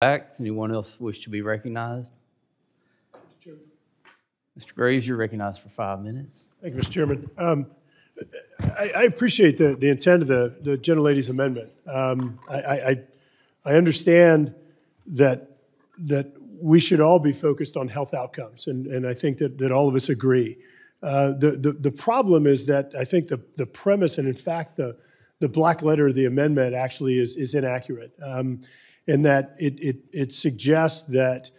Act. Anyone else wish to be recognized? Mr. Graves, you're recognized for five minutes. Thank you, Mr. Chairman. Um, I, I appreciate the, the intent of the, the gentlelady's amendment. Um, I, I, I understand that, that we should all be focused on health outcomes, and, and I think that, that all of us agree. Uh, the, the, the problem is that I think the, the premise, and in fact, the, the black letter of the amendment actually is, is inaccurate, um, in that it, it, it suggests that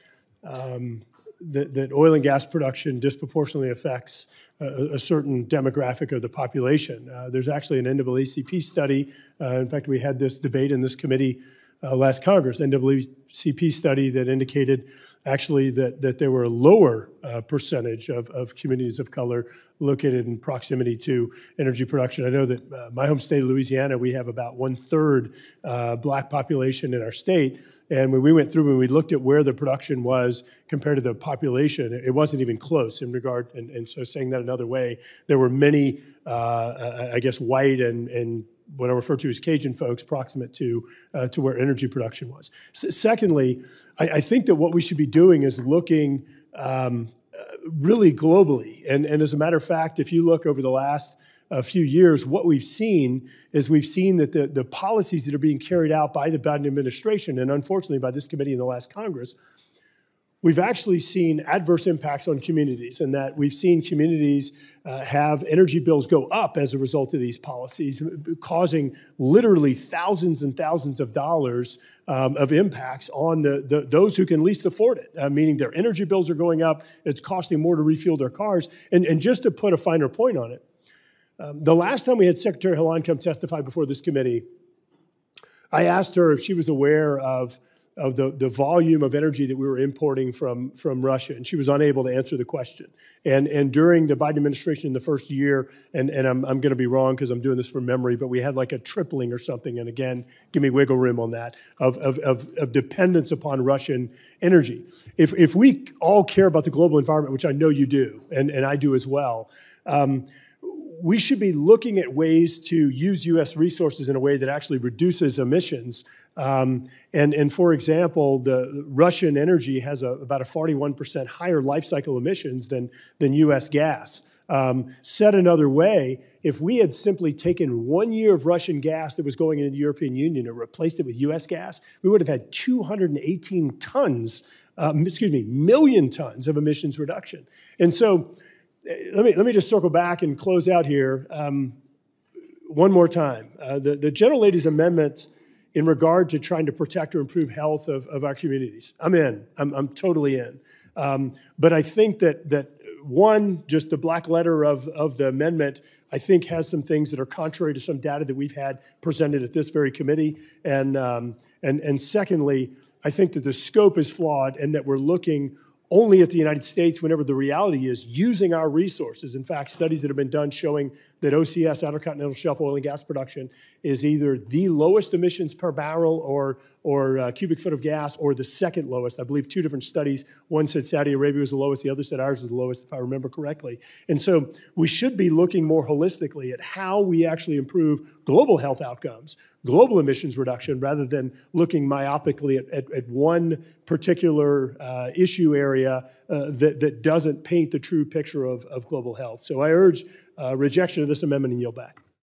um, that, that oil and gas production disproportionately affects a, a certain demographic of the population. Uh, there's actually an NAACP study. Uh, in fact, we had this debate in this committee uh, last Congress, NAACP study that indicated actually that, that there were a lower uh, percentage of, of communities of color located in proximity to energy production. I know that uh, my home state of Louisiana, we have about one third uh, black population in our state. And when we went through and we looked at where the production was compared to the population, it wasn't even close in regard. And, and so, saying that another way, there were many, uh, I guess, white and, and what I refer to as Cajun folks proximate to, uh, to where energy production was. S secondly, I, I, think that what we should be doing is looking um, uh, really globally. And, and as a matter of fact, if you look over the last uh, few years, what we've seen is we've seen that the, the policies that are being carried out by the Biden administration, and unfortunately by this committee in the last Congress, we've actually seen adverse impacts on communities and that we've seen communities uh, have energy bills go up as a result of these policies, causing literally thousands and thousands of dollars um, of impacts on the, the, those who can least afford it, uh, meaning their energy bills are going up, it's costing more to refuel their cars. And, and just to put a finer point on it, um, the last time we had Secretary Haaland come testify before this committee, I asked her if she was aware of of the, the volume of energy that we were importing from, from Russia, and she was unable to answer the question. And, and during the Biden administration in the first year, and, and I'm, I'm going to be wrong because I'm doing this from memory, but we had like a tripling or something, and again, give me wiggle room on that, of, of, of, of dependence upon Russian energy. If, if we all care about the global environment, which I know you do, and, and I do as well, um, we should be looking at ways to use U.S. resources in a way that actually reduces emissions. Um, and, and for example, the Russian energy has a, about a 41% higher life cycle emissions than, than U.S. gas. Um, said another way, if we had simply taken one year of Russian gas that was going into the European Union and replaced it with U.S. gas, we would have had 218 tons, um, excuse me, million tons of emissions reduction. And so let me, let me just circle back and close out here um, one more time. Uh, the, the gentlelady's amendment in regard to trying to protect or improve health of, of our communities. I'm in. I'm, I'm totally in. Um, but I think that, that one, just the black letter of, of the amendment, I think has some things that are contrary to some data that we've had presented at this very committee. And, um, and, and secondly, I think that the scope is flawed and that we're looking only at the United States whenever the reality is using our resources. In fact, studies that have been done showing that OCS, Outer Continental Shelf oil and gas production, is either the lowest emissions per barrel or, or uh, cubic foot of gas or the second lowest. I believe two different studies. One said Saudi Arabia was the lowest, the other said ours was the lowest, if I remember correctly. And so we should be looking more holistically at how we actually improve global health outcomes, global emissions reduction, rather than looking myopically at, at, at one particular uh, issue area area uh, that, that doesn't paint the true picture of, of global health. So I urge uh, rejection of this amendment and yield back.